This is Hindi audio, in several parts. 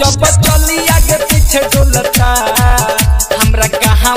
जब चली आगे पीछे डोलता हमरा कहाँ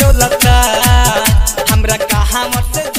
जो लगता हमरा कहा मत